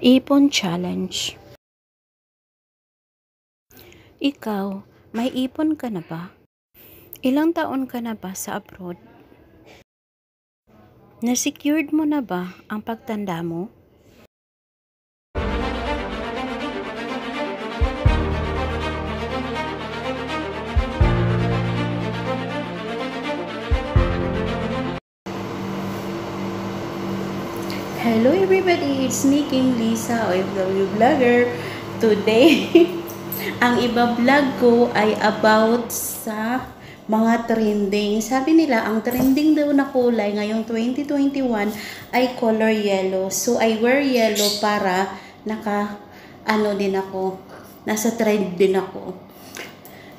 Ipon Challenge Ikaw, may ipon ka na ba? Ilang taon ka na ba sa abroad? Na-secured mo na ba ang pagtanda mo? Hello everybody, it's me Kim Lisa, OFW Vlogger. Today, ang iba-vlog ko ay about sa mga trending. Sabi nila, ang trending daw na kulay ngayong 2021 ay color yellow. So, I wear yellow para naka, ano din ako, nasa trend din ako.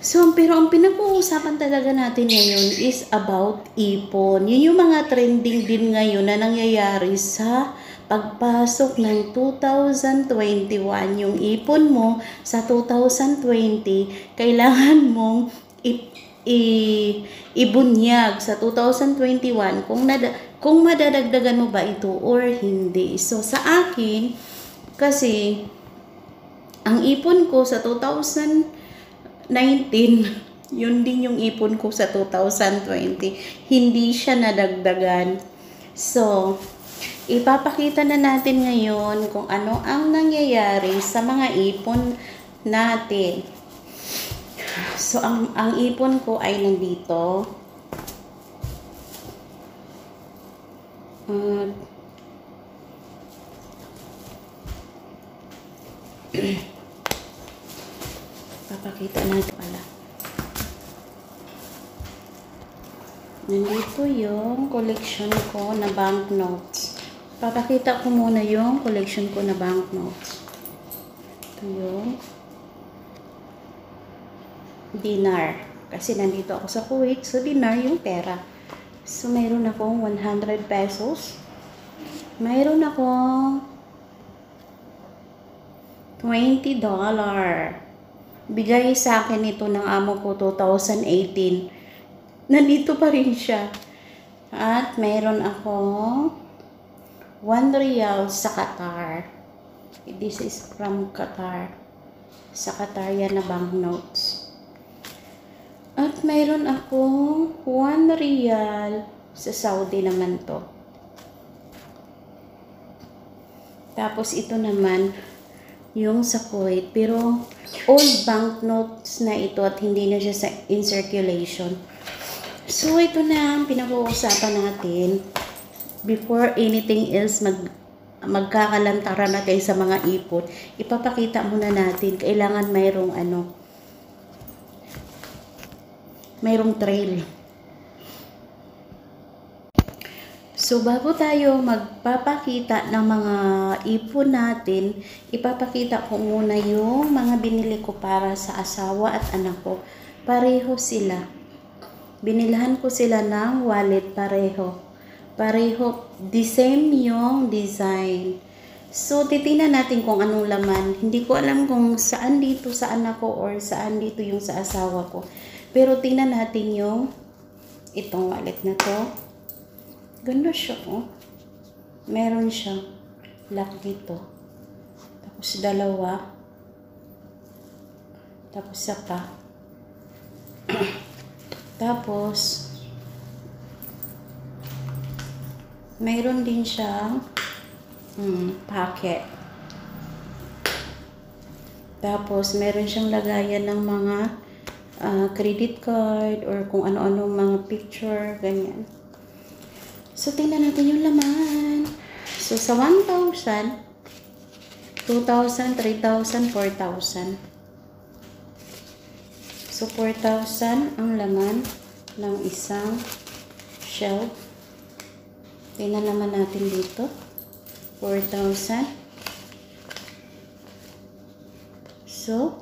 So, pero ang pinag-uusapan talaga natin ngayon is about ipon. Yun yung mga trending din ngayon na nangyayari sa pagpasok ng 2021. Yung ipon mo sa 2020, kailangan mong i- i- ibunyag sa 2021 kung, nada- kung madadagdagan mo ba ito or hindi. So, sa akin, kasi, ang ipon ko sa 2000 19, yun din yung ipon ko sa 2020. Hindi siya nadagdagan. So, ipapakita na natin ngayon kung ano ang nangyayari sa mga ipon natin. So, ang, ang ipon ko ay nandito. Uh, papakita natin pala. Nandito yung collection ko na banknotes. Papakita ko muna yung collection ko na banknotes. Ito yung dinar. Kasi nandito ako sa Kuwait, so dinar yung pera. So, mayroon akong 100 pesos. Mayroon akong 20 dollar. Bigay sa akin ito ng amo ko 2018. Nandito pa rin siya. At mayroon ako 1 real sa Qatar. This is from Qatar. Sa Qatar yan na banknotes. At mayroon ako 1 real sa Saudi naman to. Tapos ito naman yung sa Kuwait. Pero old banknotes na ito at hindi na siya sa in circulation. So ito na ang pinag-uusapan natin before anything else mag magkakalantaran na tayo sa mga ipon. Ipapakita muna natin kailangan mayroong ano mayroong trail. So, bago tayo magpapakita ng mga ipon natin, ipapakita ko muna yung mga binili ko para sa asawa at anak ko. Pareho sila. Binilhan ko sila ng wallet pareho. Pareho, the same yung design. So, titingnan natin kung anong laman. Hindi ko alam kung saan dito sa anak ko or saan dito yung sa asawa ko. Pero tingnan natin yung itong wallet na to. Ganda siya, oh. Meron siya lock dito. Tapos dalawa. Tapos saka. Tapos, mayroon din siyang hmm, packet. Tapos, meron siyang lagayan ng mga uh, credit card or kung ano-ano mga picture, ganyan. So, tingnan natin yung laman. So, sa 1,000, 2,000, 3,000, 4,000. So, 4,000 ang laman ng isang shelf. Tingnan naman natin dito. 4,000. So,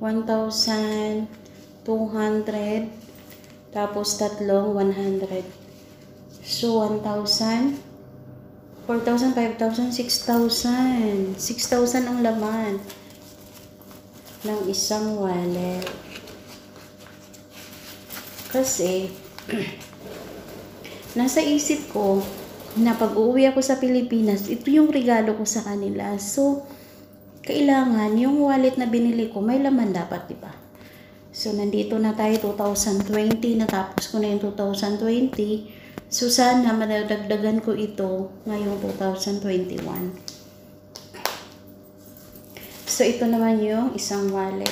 1,200 tapos tatlong 100. So, 1,000, 4,000, 5,000, 6,000. 6,000 ang laman ng isang wallet. Kasi, nasa isip ko, na pag uuwi ako sa Pilipinas, ito yung regalo ko sa kanila. So, kailangan yung wallet na binili ko, may laman dapat, di ba? So, nandito na tayo 2020, natapos ko na yung 2020. So, sana madadagdagan ko ito ngayong 2021. So, ito naman yung isang wallet.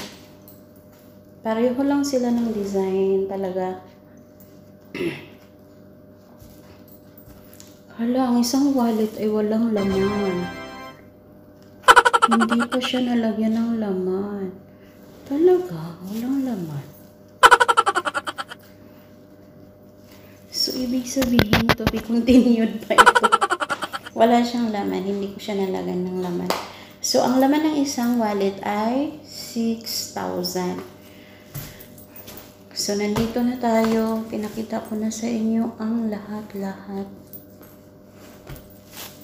Pareho lang sila ng design talaga. Hala, ang isang wallet ay walang laman. Hindi pa siya nalagyan ng laman. Talaga, walang laman. So, ibig sabihin to continued pa ito. Wala siyang laman, hindi ko siya nalagyan ng laman. So, ang laman ng isang wallet ay 6,000. So, nandito na tayo. Pinakita ko na sa inyo ang lahat-lahat.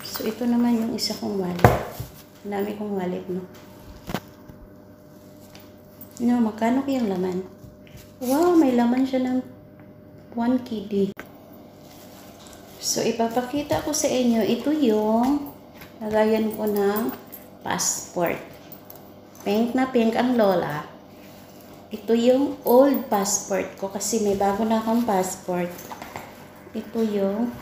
So, ito naman yung isa kong wallet. Ang dami kong wallet, no? No, magkano kayang laman? Wow, may laman siya ng 1 KD. So, ipapakita ko sa inyo, ito yung lagayan ko ng passport. Pink na pink ang lola. Ito yung old passport ko kasi may bago na akong passport. Ito yung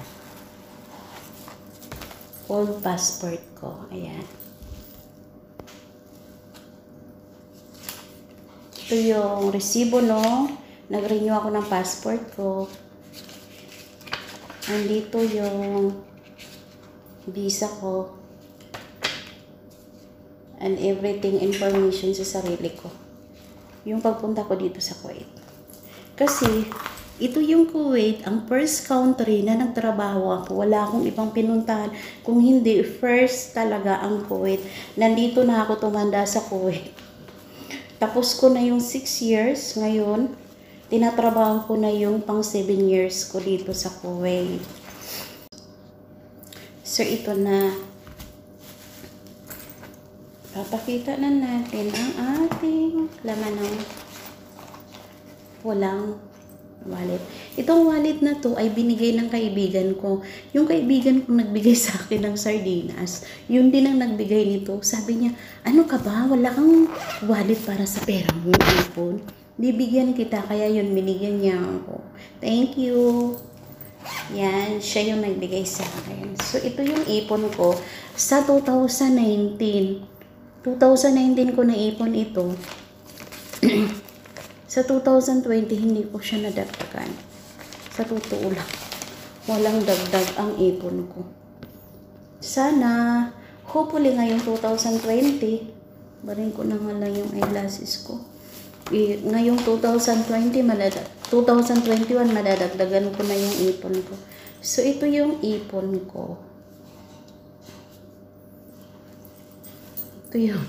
old passport ko. Ayan. Ito yung resibo, no? Nag-renew ako ng passport ko. Andito yung visa ko. And everything information sa sarili ko. Yung pagpunta ko dito sa Kuwait. Kasi, ito yung Kuwait, ang first country na nagtrabaho ako. Wala akong ibang pinuntahan. Kung hindi, first talaga ang Kuwait. Nandito na ako tumanda sa Kuwait. Tapos ko na yung 6 years ngayon. Tinatrabaho ko na yung pang 7 years ko dito sa Kuwait. So, ito na. Papakita na natin ang ating laman ng walang wallet. Itong wallet na to ay binigay ng kaibigan ko. Yung kaibigan ko nagbigay sa akin ng sardinas. Yun din ang nagbigay nito. Sabi niya, ano ka ba? Wala kang wallet para sa pera mo, ipon. Bibigyan kita, kaya yun, binigyan niya ako. Thank you. Yan, siya yung nagbigay sa akin. So, ito yung ipon ko sa 2019. 2019 ko na ipon ito. Sa 2020, hindi ko siya nadagdagan. Sa totoo lang. Walang dagdag ang ipon ko. Sana, hopefully ngayong 2020, barin ko na nga lang yung eyeglasses ko. I, ngayong 2020, madadag, 2021, madadagdagan ko na yung ipon ko. So, ito yung ipon ko. Ito yung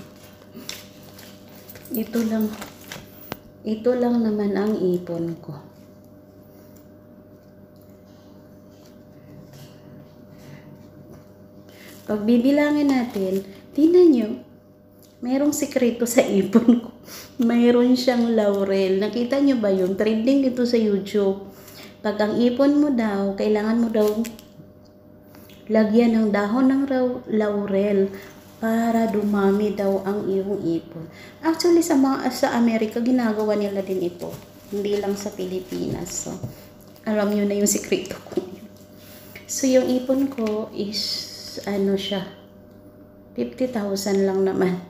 ito lang ito lang naman ang ipon ko. Pag bibilangin natin, tingnan nyo, merong sikreto sa ipon ko. Mayroon siyang laurel. Nakita nyo ba yun? Trending ito sa YouTube. Pag ang ipon mo daw, kailangan mo daw lagyan ng dahon ng laurel para dumami daw ang iyong ipon. Actually, sa, mga, sa Amerika, ginagawa nila din ito. Hindi lang sa Pilipinas. So, alam nyo na yung sikreto ko. So, yung ipon ko is, ano siya, 50,000 lang naman.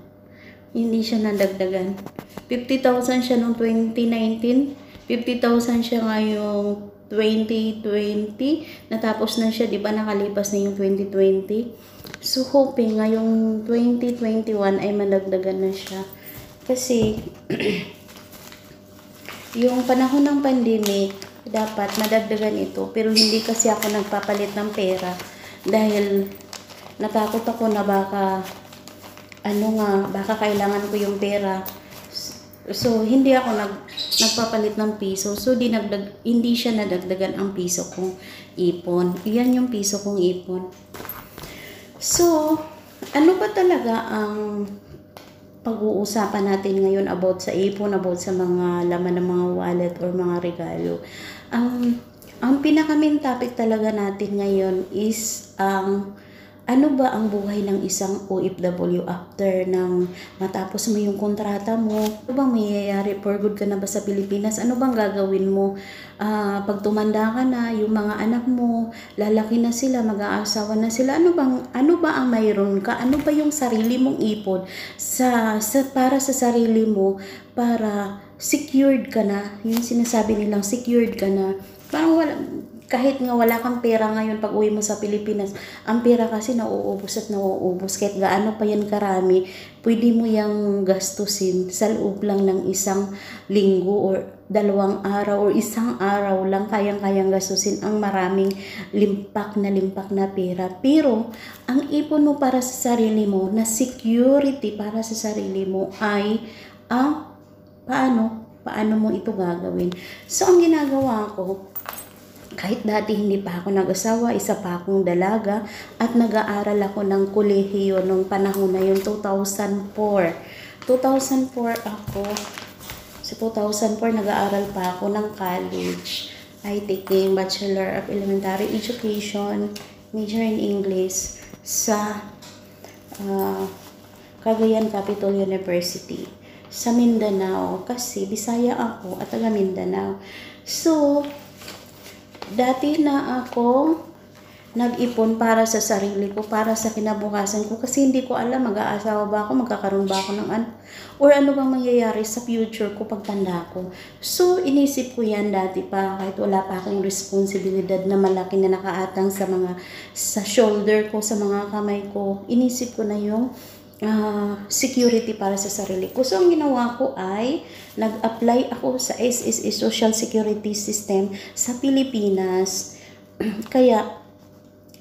Hindi siya nadagdagan. 50,000 siya noong 2019. 50,000 siya ngayong 2020. Natapos na siya, di ba nakalipas na yung 2020. So, hoping ngayong 2021 ay madagdagan na siya. Kasi, yung panahon ng pandemic, dapat madagdagan ito. Pero hindi kasi ako nagpapalit ng pera. Dahil natakot ako na baka, ano nga, baka kailangan ko yung pera So, hindi ako nag, nagpapalit ng piso. So, dinagdag, hindi siya nadagdagan ang piso kong ipon. Iyan yung piso kong ipon. So, ano ba talaga ang pag-uusapan natin ngayon about sa ipon, about sa mga laman ng mga wallet or mga regalo? Ang Ang pinaka-main topic talaga natin ngayon is ang ano ba ang buhay ng isang OFW after ng matapos mo yung kontrata mo? Ano bang mayayari? For good ka na ba sa Pilipinas? Ano bang gagawin mo? Ah, pag tumanda ka na, yung mga anak mo, lalaki na sila, mag-aasawa na sila. Ano bang ano ba ang mayroon ka? Ano ba yung sarili mong ipon sa, sa para sa sarili mo para secured ka na? Yung sinasabi nilang secured ka na. Parang wala, kahit nga wala kang pera ngayon pag uwi mo sa Pilipinas, ang pera kasi nauubos at nauubos. Kahit gaano pa yan karami, pwede mo yung gastusin sa loob lang ng isang linggo or dalawang araw or isang araw lang kayang-kayang gastusin ang maraming limpak na limpak na pera. Pero, ang ipon mo para sa sarili mo, na security para sa sarili mo ay ang paano? Paano mo ito gagawin? So, ang ginagawa ko, kahit dati hindi pa ako nag-asawa, isa pa akong dalaga at nag-aaral ako ng kolehiyo nung panahon na yun, 2004. 2004 ako, sa 2004 nag-aaral pa ako ng college. I taking Bachelor of Elementary Education, major in English sa uh, Cagayan Capital University sa Mindanao kasi Bisaya ako at taga Mindanao. So, dati na ako nag-ipon para sa sarili ko, para sa kinabukasan ko kasi hindi ko alam mag-aasawa ba ako, magkakaroon ba ako ng ano, or ano bang mangyayari sa future ko pagtanda ko. So, inisip ko yan dati pa kahit wala pa akong responsibilidad na malaki na nakaatang sa mga, sa shoulder ko, sa mga kamay ko. Inisip ko na yung uh, security para sa sarili ko. So, ang ginawa ko ay nag-apply ako sa SSE Social Security System sa Pilipinas. Kaya,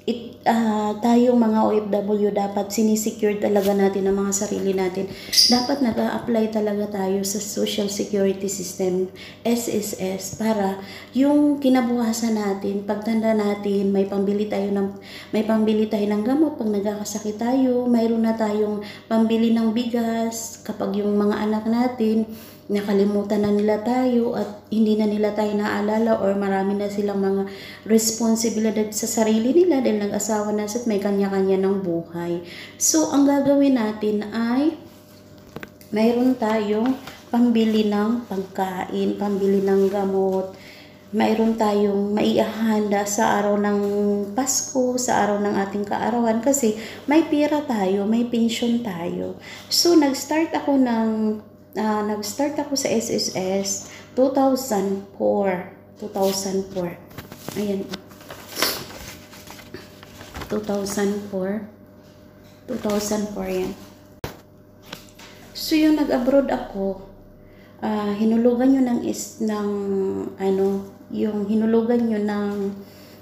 it, uh, tayong mga OFW dapat sinisecure talaga natin ang mga sarili natin. Dapat nag apply talaga tayo sa Social Security System, SSS, para yung kinabukasan natin, pagtanda natin, may pambili tayo ng, may pambili tayo ng gamot pag nagkakasakit tayo, mayroon na tayong pambili ng bigas kapag yung mga anak natin, nakalimutan na nila tayo at hindi na nila tayo naalala or marami na silang mga responsibilidad sa sarili nila dahil nag-asawa na at may kanya-kanya ng buhay. So, ang gagawin natin ay mayroon tayong pambili ng pagkain, pambili ng gamot, mayroon tayong maiahanda sa araw ng Pasko, sa araw ng ating kaarawan kasi may pira tayo, may pension tayo. So, nag-start ako ng uh, nag-start ako sa SSS 2004. 2004. Ayan. 2004. 2004 yan. So, yung nag-abroad ako, uh, hinulugan nyo ng, is, ng, ano, yung hinulugan nyo ng,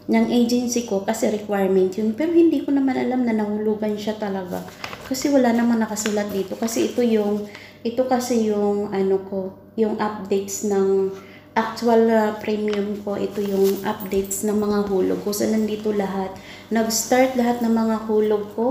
ng agency ko kasi requirement yun. Pero hindi ko naman alam na nahulugan siya talaga. Kasi wala naman nakasulat dito. Kasi ito yung ito kasi yung ano ko, yung updates ng actual uh, premium ko. Ito yung updates ng mga hulog ko. So, nandito lahat. Nag-start lahat ng mga hulog ko.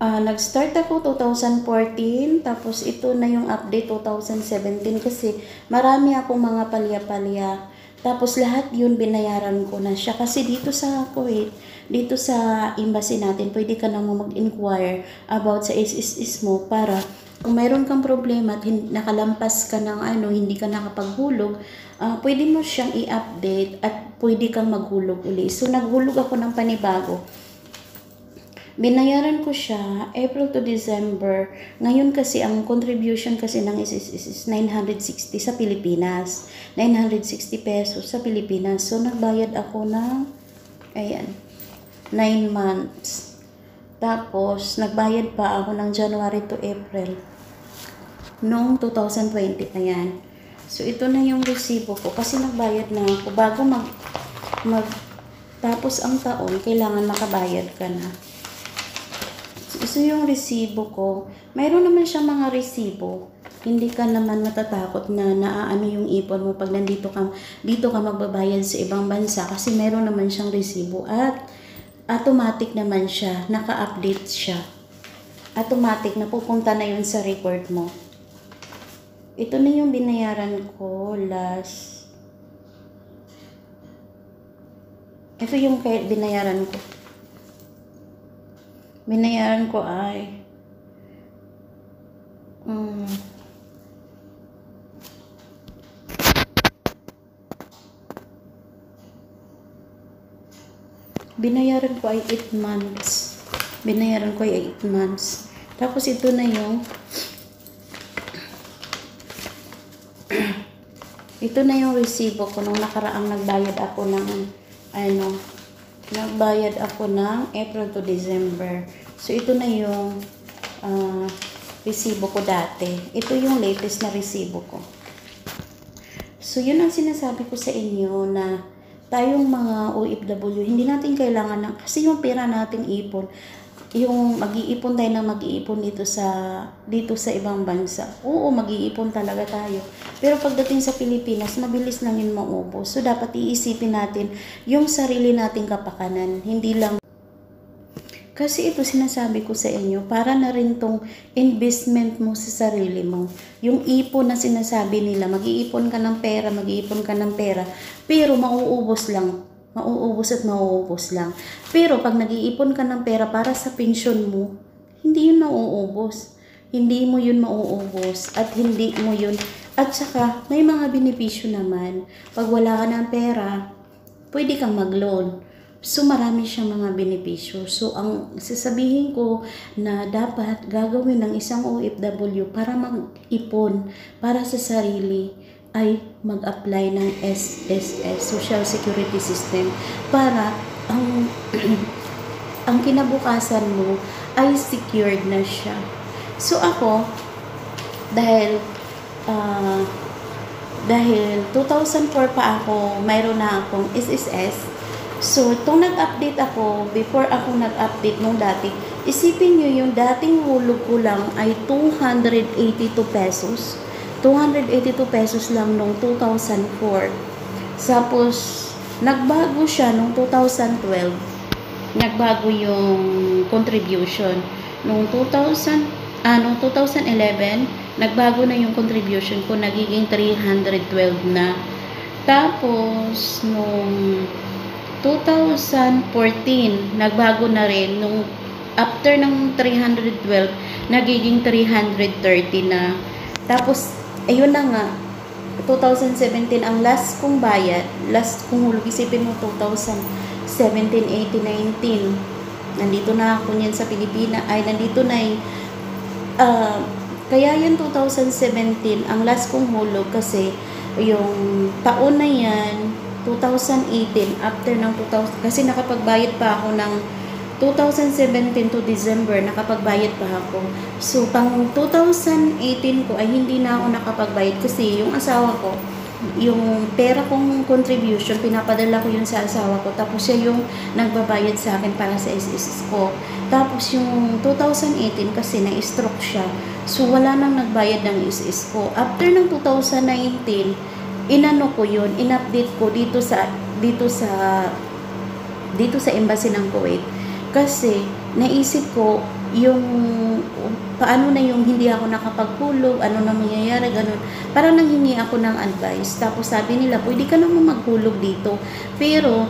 Uh, nag-start ako 2014, tapos ito na yung update 2017 kasi marami akong mga palya-palya. Tapos lahat yun binayaran ko na siya. Kasi dito sa Kuwait, dito sa embassy natin, pwede ka na mag-inquire about sa SSS mo para kung mayroon kang problema at nakalampas ka ng ano, hindi ka nakapaghulog, uh, pwede mo siyang i-update at pwede kang maghulog uli. So, naghulog ako ng panibago. Binayaran ko siya April to December. Ngayon kasi ang contribution kasi ng SSS is 960 sa Pilipinas. 960 pesos sa Pilipinas. So, nagbayad ako ng, ayan, 9 months. Tapos, nagbayad pa ako ng January to April noong 2020. Ayan. So, ito na yung resibo ko. Kasi nagbayad na ako. Bago mag, mag tapos ang taon, kailangan makabayad ka na. So, ito yung resibo ko. Mayroon naman siyang mga resibo. Hindi ka naman matatakot na naaano yung ipon mo pag nandito ka, dito ka magbabayad sa ibang bansa kasi meron naman siyang resibo at automatic naman siya, naka-update siya. Automatic na pupunta na yun sa record mo. Ito na yung binayaran ko last Ito yung binayaran ko. Binayaran ko ay um, binayaran ko ay 8 months. Binayaran ko ay 8 months. Tapos ito na yung ito na yung resibo ko nung nakaraang nagbayad ako ng ano nagbayad ako ng April to December. So ito na yung uh, resibo ko dati. Ito yung latest na resibo ko. So yun ang sinasabi ko sa inyo na tayong mga OFW, hindi natin kailangan ng, kasi yung pera nating ipon, yung mag-iipon tayo na mag-iipon dito sa dito sa ibang bansa. Oo, mag-iipon talaga tayo. Pero pagdating sa Pilipinas, mabilis lang yun maubos. So dapat iisipin natin yung sarili nating kapakanan, hindi lang kasi ito sinasabi ko sa inyo, para na rin tong investment mo sa sarili mo. Yung ipon na sinasabi nila, mag-iipon ka ng pera, mag-iipon ka ng pera, pero mauubos lang. Mauubos at mauubos lang. Pero pag nag-iipon ka ng pera para sa pensyon mo, hindi yun mauubos. Hindi mo yun mauubos at hindi mo yun. At saka, may mga benepisyo naman. Pag wala ka ng pera, pwede kang mag-loan So marami siyang mga benepisyo. So ang sasabihin ko na dapat gagawin ng isang OFW para mag-ipon para sa sarili ay mag-apply ng SSS, Social Security System, para ang ang kinabukasan mo ay secured na siya. So ako, dahil uh, dahil 2004 pa ako, mayroon na akong SSS, So, itong nag-update ako, before ako nag-update nung dati, isipin nyo yung dating hulog ko lang ay 282 pesos. 282 pesos lang nung 2004. Tapos, nagbago siya nung 2012. Nagbago yung contribution. Nung 2000, ah, nung 2011, nagbago na yung contribution ko, nagiging 312 na. Tapos, nung 2014, nagbago na rin nung after ng 312, nagiging 330 na. Tapos, ayun na nga, 2017, ang last kong bayad, last kong hulog, isipin mo 2017, 18, 19, nandito na ako niyan sa Pilipinas, ay nandito na yung, uh, kaya yung 2017, ang last kong hulog kasi yung taon na yan, 2018, after ng 2000, kasi nakapagbayad pa ako ng 2017 to December, nakapagbayad pa ako. So, pang 2018 ko ay hindi na ako nakapagbayad kasi yung asawa ko, yung pera kong contribution, pinapadala ko yun sa asawa ko. Tapos siya yung nagbabayad sa akin para sa SSS ko. Tapos yung 2018 kasi na-stroke siya. So, wala nang nagbayad ng SSS ko. After ng 2019, inano ko yun, in-update ko dito sa dito sa dito sa embassy ng Kuwait kasi naisip ko yung paano na yung hindi ako nakapagkulog, ano na mangyayari, ganun. Parang nanghingi ako ng advice. Tapos sabi nila, pwede ka naman maghulog dito. Pero,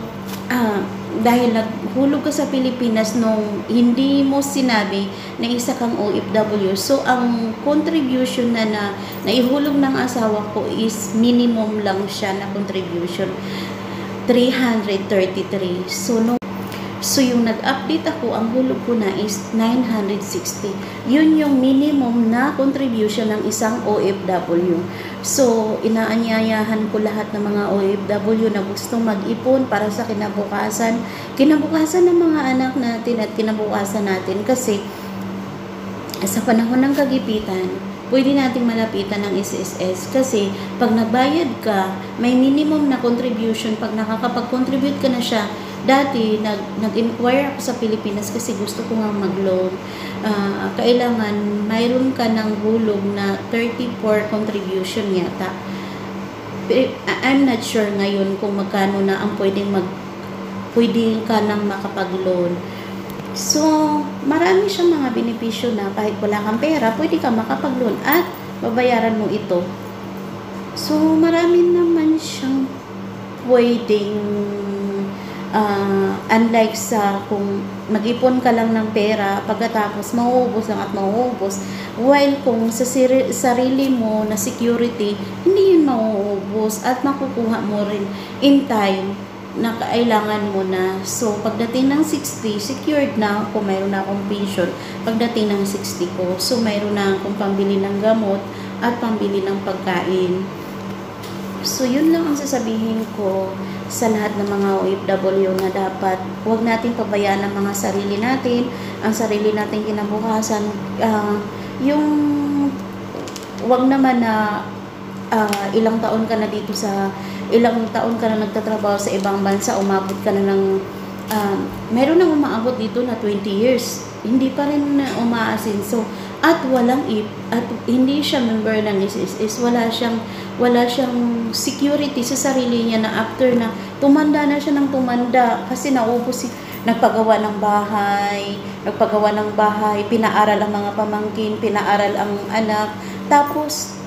ah, dahil naghulog ka sa Pilipinas nung hindi mo sinabi na isa kang OFW. So, ang contribution na na naihulog ng asawa ko is minimum lang siya na contribution. 333. So, nung So, yung nag-update ako, ang hulog ko na is 960. Yun yung minimum na contribution ng isang OFW. So, inaanyayahan ko lahat ng mga OFW na gustong mag-ipon para sa kinabukasan. Kinabukasan ng mga anak natin at kinabukasan natin kasi sa panahon ng kagipitan, pwede nating malapitan ng SSS kasi pag nagbayad ka, may minimum na contribution. Pag nakakapag-contribute ka na siya, Dati, nag, nag-inquire ako sa Pilipinas kasi gusto ko nga mag-loan. Uh, kailangan, mayroon ka ng hulog na 34 contribution yata. I'm not sure ngayon kung magkano na ang pwedeng mag pwede ka nang makapag-loan. So, marami siyang mga benepisyo na kahit wala kang pera, pwede ka makapag-loan at babayaran mo ito. So, marami naman siyang pwedeng Ah, unlike sa kung mag-ipon ka lang ng pera, pagkatapos mauubos lang at mauubos. While kung sa sarili mo na security, hindi yun mauubos at makukuha mo rin in time na kailangan mo na. So, pagdating ng 60, secured na kung mayroon na akong pension. Pagdating ng 60 ko, so mayroon na akong pambili ng gamot at pambili ng pagkain. So, yun lang ang sasabihin ko sa lahat ng mga OFW na dapat huwag natin pabayaan ang mga sarili natin, ang sarili natin kinabukasan. Ah, yung wag naman na ah, ilang taon ka na dito sa ilang taon ka na nagtatrabaho sa ibang bansa, umabot ka na ng um, meron nang umaabot dito na 20 years. Hindi pa rin umaasin. So, at walang at hindi siya member ng SSS, wala siyang wala siyang security sa sarili niya na after na tumanda na siya ng tumanda kasi naubos si nagpagawa ng bahay, nagpagawa ng bahay, pinaaral ang mga pamangkin, pinaaral ang anak, tapos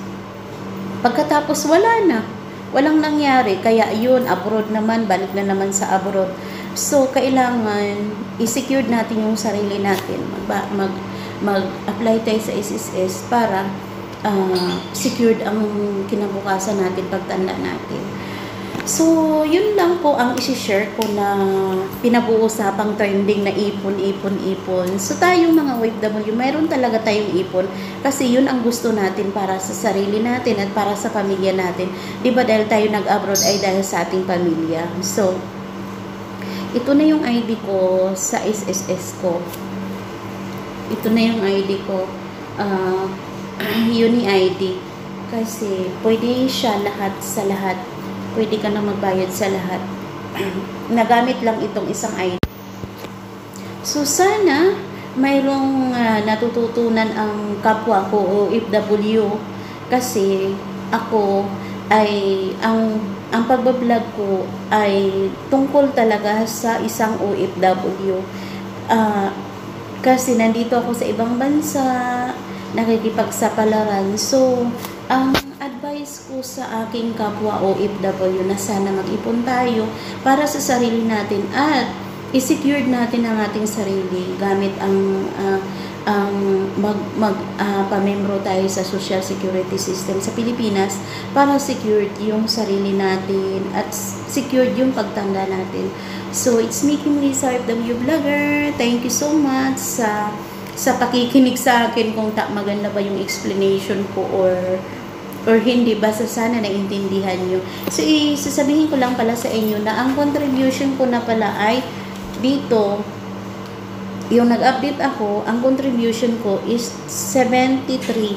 pagkatapos wala na. Walang nangyari. Kaya yun, abroad naman, balik na naman sa abroad. So, kailangan i-secure natin yung sarili natin. Mag, mag, mag-apply tayo sa SSS para uh, secured ang kinabukasan natin, pagtanda natin. So, yun lang po ang isi-share ko na pinag-uusapang trending na ipon, ipon, ipon. So, tayong mga OFW, mayroon talaga tayong ipon kasi yun ang gusto natin para sa sarili natin at para sa pamilya natin. Ba dahil tayo nag-abroad ay dahil sa ating pamilya. So, ito na yung ID ko sa SSS ko. Ito na yung ID ko. Uh, Uni ID. Kasi pwede siya lahat sa lahat pwede ka na magbayad sa lahat. Nagamit lang itong isang ID. So, sana mayroong uh, natututunan ang kapwa ko o OFW kasi ako ay ang ang pagbablog ko ay tungkol talaga sa isang OFW. Uh, kasi nandito ako sa ibang bansa, nakikipagsapalaran. So, ang advice ko sa aking kapwa OFW na sana mag-ipon tayo para sa sarili natin at i-secured natin ang ating sarili gamit ang uh, ang mag, mag uh, pamembro tayo sa social security system sa Pilipinas para secured yung sarili natin at secured yung pagtanda natin. So, it's me, Kim Lisa, FW Vlogger. Thank you so much sa sa pakikinig sa akin kung ta maganda ba yung explanation ko or or hindi, basta sana naintindihan nyo. So, isasabihin ko lang pala sa inyo na ang contribution ko na pala ay dito, yung nag-update ako, ang contribution ko is 73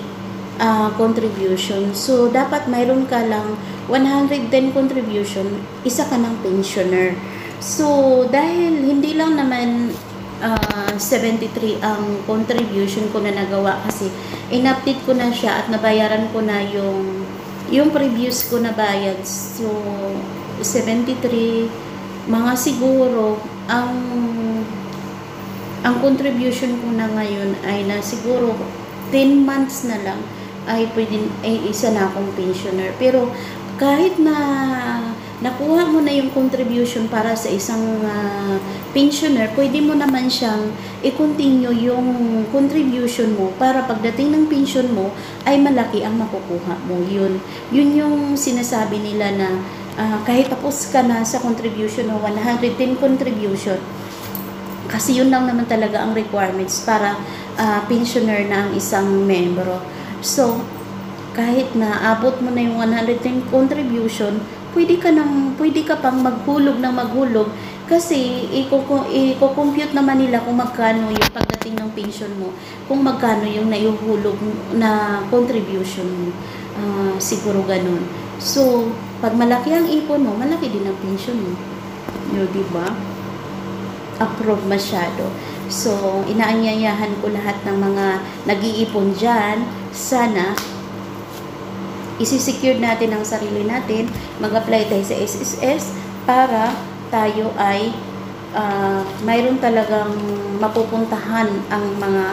uh, contribution. So, dapat mayroon ka lang 110 contribution, isa ka ng pensioner. So, dahil hindi lang naman uh, 73 ang contribution ko na nagawa kasi in-update ko na siya at nabayaran ko na yung yung previous ko na bayad. So, 73 mga siguro ang ang contribution ko na ngayon ay na siguro 10 months na lang ay pwede ay isa na akong pensioner. Pero kahit na nakuha mo na yung contribution para sa isang uh, pensioner, pwede mo naman siyang i-continue yung contribution mo para pagdating ng pension mo ay malaki ang makukuha mo. Yun, yun yung sinasabi nila na uh, kahit tapos ka na sa contribution o 110 contribution, kasi yun lang naman talaga ang requirements para uh, pensioner na ang isang membro. So, kahit na abot mo na yung 110 contribution, pwede ka nang pwede ka pang maghulog ng maghulog kasi i-compute naman nila kung magkano yung pagdating ng pension mo, kung magkano yung naihuhulog na contribution mo. Uh, siguro ganun. So, pag malaki ang ipon mo, malaki din ang pension mo. Yo, di ba? Approve masyado. So, inaanyayahan ko lahat ng mga nag-iipon dyan. Sana, isi-secure natin ang sarili natin, mag-apply tayo sa SSS para tayo ay uh, mayroon talagang mapupuntahan ang mga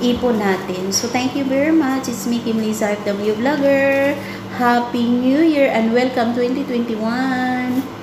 ipon natin. So, thank you very much. It's me, Kim Lisa, FW Vlogger. Happy New Year and welcome 2021!